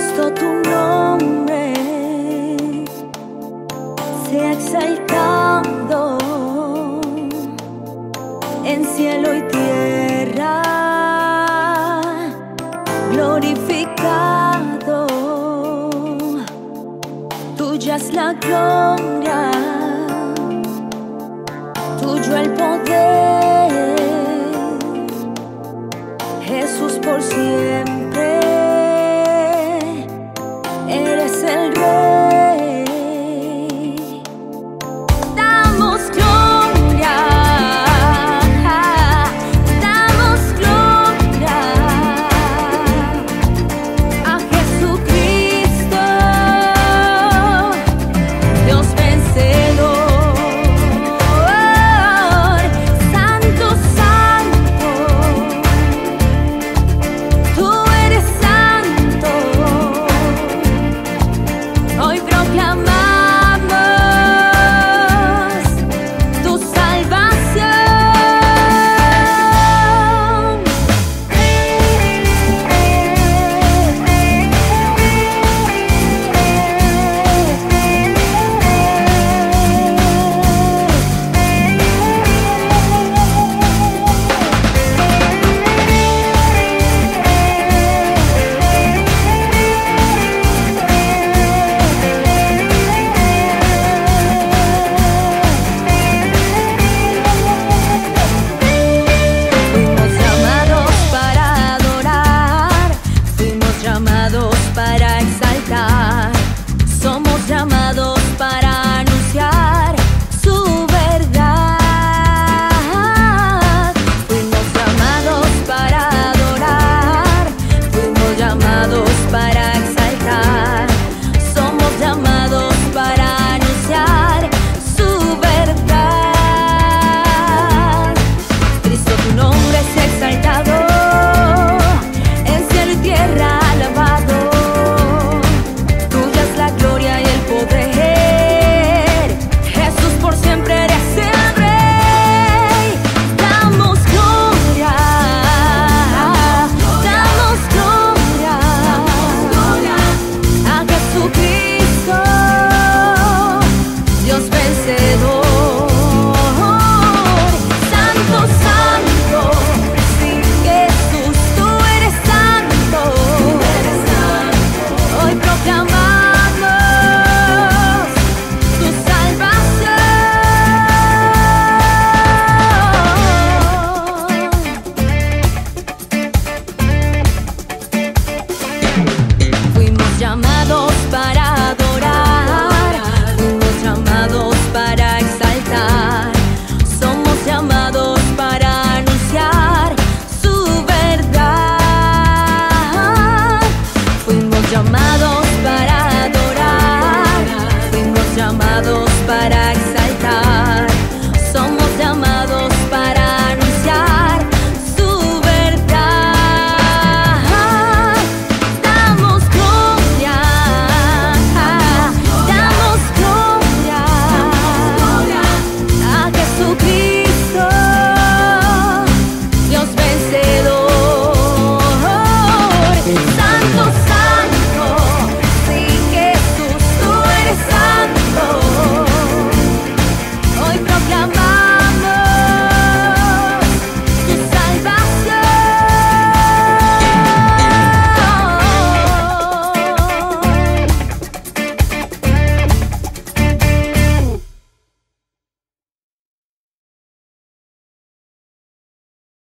Cristo tu nombre. Sea exaltado en cielo y tierra, glorificado, tuya es la gloria, tuyo el poder, Jesús por siempre. come on.